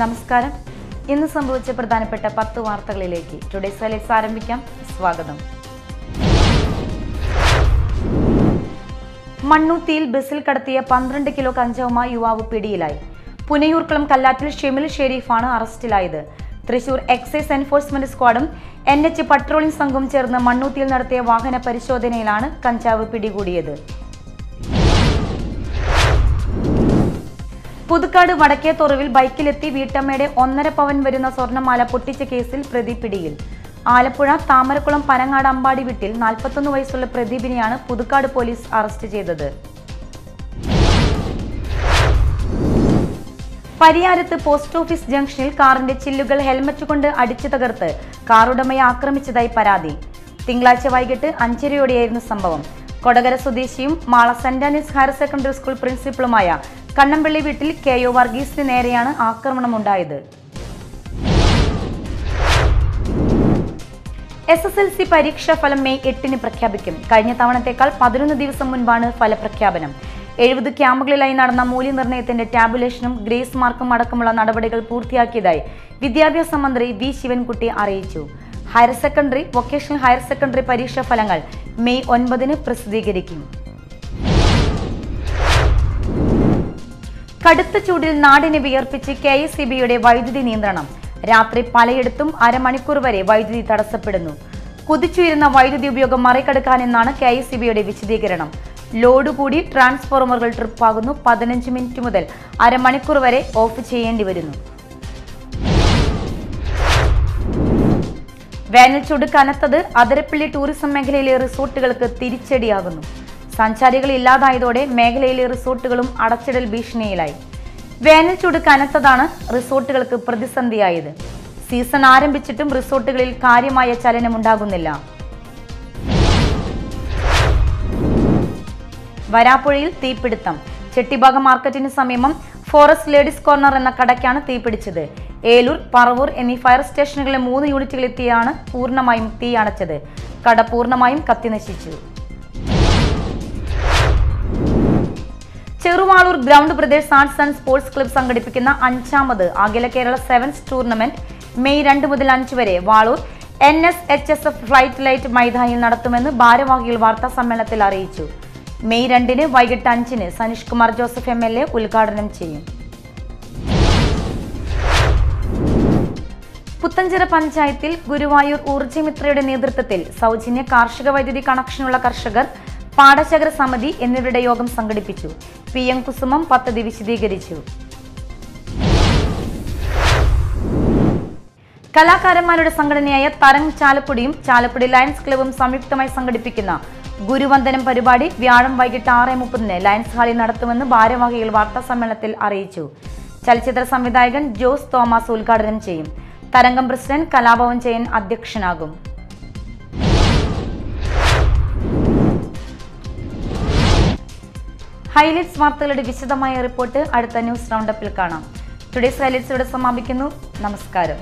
നമസ്കാരം. ഇന്ന് സംഭവിച്ച പ്രധാനപ്പെട്ട പത്ത് വാർത്തകളിലേക്ക് ടുഡേ സൈലറ്റ്സ് ആരംഭിക്കാം. സ്വാഗതം. മണ്ണൂത്തിയിൽ ബസ്സിൽ കടത്തിയ പന്ത്രണ്ട് കിലോ കഞ്ചാവുമായി യുവാവ് പിടിയിലായി. പുനയൂർക്കുളം കല്ലാറ്റിൽ ഷെമിൽ ഷെരീഫാണ് അറസ്റ്റിലായത്. തൃശൂർ എക്സൈസ് എൻഫോഴ്സ്മെന്റ് സ്ക്വാഡും എൻ എച്ച് പട്രോളിംഗ് സംഘവും ചേർന്ന് മണ്ണൂത്തിയിൽ നടത്തിയ വാഹന പരിശോധനയിലാണ് കഞ്ചാവ് പിടികൂടിയത്. പുതുക്കാട് വടക്കേ തുറവിൽ ബൈക്കിലെത്തി വീട്ടമ്മയുടെ ഒന്നര പവൻ വരുന്ന സ്വർണമാല പൊട്ടിച്ച കേസിൽ പ്രതി പിടിയിൽ. ആലപ്പുഴ താമരക്കുളം പനങ്ങാട് അമ്പാടി വീട്ടിൽ നാൽപ്പത്തൊന്ന് വയസ്സുള്ള പ്രദീപിനെയാണ് പുതുക്കാട് പോലീസ് അറസ്റ്റ് ചെയ്തത്. പരിയാരത്ത് പോസ്റ്റ് ഓഫീസ് ജംഗ്ഷനിൽ കാറിന്റെ ചില്ലുകൾ ഹെൽമറ്റ് കൊണ്ട് അടിച്ചു തകർത്ത് കാറുടമയെ ആക്രമിച്ചതായി പരാതി. തിങ്കളാഴ്ച വൈകിട്ട് അഞ്ചരയോടെയായിരുന്നു സംഭവം. കൊടകര സ്വദേശിയും Mala saint Anne's higher secondary school പ്രിൻസിപ്പളുമായ Kannampally വീട്ടിൽ കെ ഒ വർഗീസിന് നേരെയാണ് ആക്രമണമുണ്ടായത്. എസ് എസ് എൽ സി പരീക്ഷാ ഫലം മെയ് എട്ടിന് പ്രഖ്യാപിക്കും. കഴിഞ്ഞ തവണത്തേക്കാൾ പതിനൊന്ന് ദിവസം മുൻപാണ് ഫലപ്രഖ്യാപനം. എഴുപത് ക്യാമ്പുകളിലായി നടന്ന മൂല്യനിർണയത്തിന്റെ ടാബുലേഷനും ഗ്രേസ് മാർക്കും അടക്കമുള്ള നടപടികൾ പൂർത്തിയാക്കിയതായി വിദ്യാഭ്യാസ മന്ത്രി വി ശിവൻകുട്ടി അറിയിച്ചു. Higher secondary vocational higher secondary പരീക്ഷാ ഫലങ്ങൾ മെയ് ഒൻപതിന് പ്രസിദ്ധീകരിക്കും. കടുത്ത ചൂടിൽ നാടിനെ വിയർപ്പിച്ച് കെ എസ് ബിയുടെ വൈദ്യുതി നിയന്ത്രണം. രാത്രി പലയിടത്തും അരമണിക്കൂർ വരെ വൈദ്യുതി തടസ്സപ്പെടുന്നു. കുതിച്ചുയരുന്ന വൈദ്യുതി ഉപയോഗം മറികടക്കാനെന്നാണ് കെ എസ് ബിയുടെ വിശദീകരണം. ലോഡ് കൂടി ട്രാൻസ്ഫോർമറുകൾ ട്രിപ്പാകുന്നു. പതിനഞ്ച് മിനിറ്റ് മുതൽ അരമണിക്കൂർ വരെ ഓഫ് ചെയ്യേണ്ടി വരുന്നു. വേനൽ ചൂട് കനത്തത് അതിരപ്പള്ളി ടൂറിസം മേഖലയിലെ റിസോർട്ടുകൾക്ക് തിരിച്ചടിയാകുന്നു. സഞ്ചാരികൾ ഇല്ലാതായതോടെ മേഖലയിലെ റിസോർട്ടുകളും അടച്ചിടൽ ഭീഷണിയിലായി. വേനൽ ചൂട് കനത്തതാണ് റിസോർട്ടുകൾക്ക് പ്രതിസന്ധിയായത്. സീസൺ ആരംഭിച്ചിട്ടും റിസോർട്ടുകളിൽ കാര്യമായ ചലനമുണ്ടാകുന്നില്ല. വരാപ്പുഴയിൽ തീപിടുത്തം. ചെട്ടിഭാഗ മാർക്കറ്റിന് സമീപം ഫോറസ്റ്റ് ലേഡീസ് കോർണർ എന്ന കടയ്ക്കാണ് തീപിടിച്ചത്. ഏലൂർ പറവൂർ എന്നീ ഫയർ സ്റ്റേഷനുകളിലെ മൂന്ന് യൂണിറ്റുകളിൽ തീയാണ് പൂർണമായും തീ അണച്ചത്. കട പൂർണമായും കത്തിനശിച്ചു. Cheruvaloor ground Pradesh arts and sports club സംഘടിപ്പിക്കുന്ന അഞ്ചാമത് അഖില കേരള സെവൻസ് ടൂർണമെന്റ് മെയ് രണ്ട് മുതൽ അഞ്ച് വരെ Valoor N S H S F flight light മൈതാനിയിൽ നടത്തുമെന്ന് ഭാരവാഹികൾ വാർത്താ സമ്മേളനത്തിൽ അറിയിച്ചു. മെയ് രണ്ടിന് വൈകിട്ട് അഞ്ചിന് Sanish Kumar Joseph M L A ഉദ്ഘാടനം ചെയ്യും. പുത്തഞ്ചിറ പഞ്ചായത്തിൽ ഗുരുവായൂർ ഊർജമിത്രയുടെ നേതൃത്വത്തിൽ സൗജന്യ കാർഷിക വൈദ്യുതി കണക്ഷനുള്ള കർഷകർ പാടശേഖര സമിതി എന്നിവരുടെ യോഗം സംഘടിപ്പിച്ചു. പി. എം. കുസുമം പദ്ധതി വിശദീകരിച്ചു. കലാകാരന്മാരുടെ സംഘടനയായ തരംഗ് ചാലക്കുടിയും ചാലക്കുടി ലയൺസ് ക്ലബും സംയുക്തമായി സംഘടിപ്പിക്കുന്ന ഗുരുവന്ദനം പരിപാടി വ്യാഴം വൈകിട്ട് ആറ് മുപ്പതിന് ലയൺസ് ഹാളിൽ നടത്തുമെന്ന് ഭാരവാഹികൾ വാർത്താ സമ്മേളനത്തിൽ അറിയിച്ചു. ചലച്ചിത്ര സംവിധായകൻ ജോസ് തോമസ് ഉദ്ഘാടനം ചെയ്യും. തരംഗം പ്രസിഡന്റ് കലാഭവൻ ജയൻ അധ്യക്ഷനാകും. ഹൈലൈറ്റ്സ് വാർത്തകളുടെ വിശദമായ റിപ്പോർട്ട് അടുത്ത ന്യൂസ് റൗണ്ടപ്പിൽ കാണാം. ടുഡേസ് ഹൈലൈറ്റ്സ് ഇവിടെ സമാപിക്കുന്നു. നമസ്കാരം.